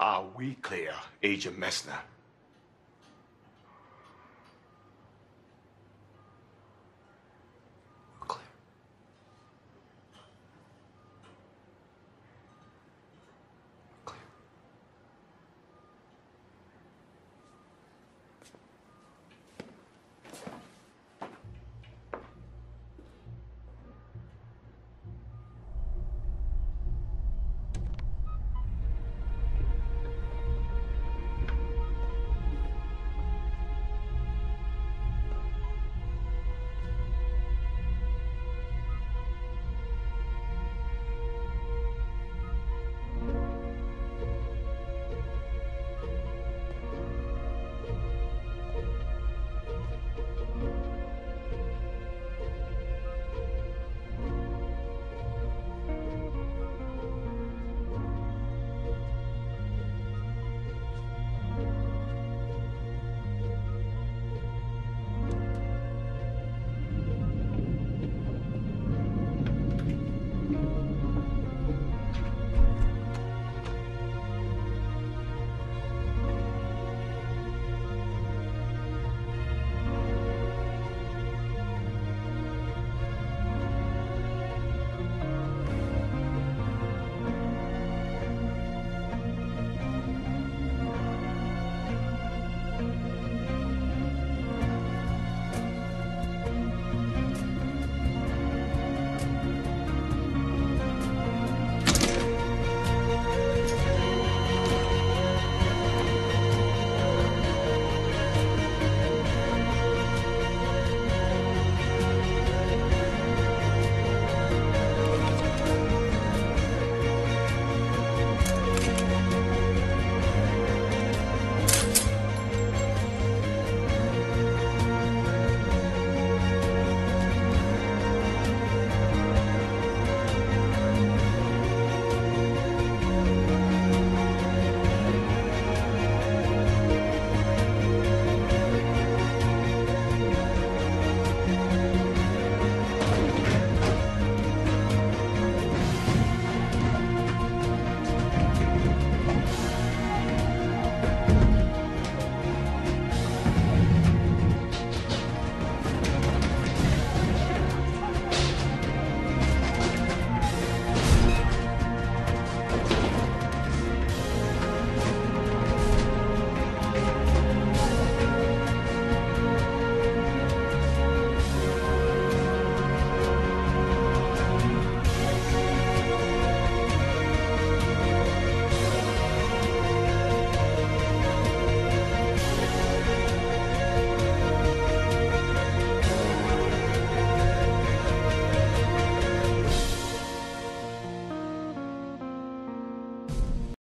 Are we clear, Agent Messner?